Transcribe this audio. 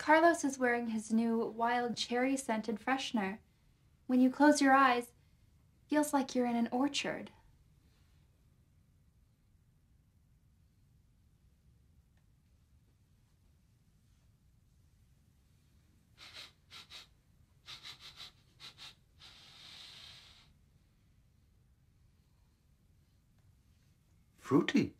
Carlos is wearing his new wild cherry scented freshener. When you close your eyes, feels like you're in an orchard. Fruity.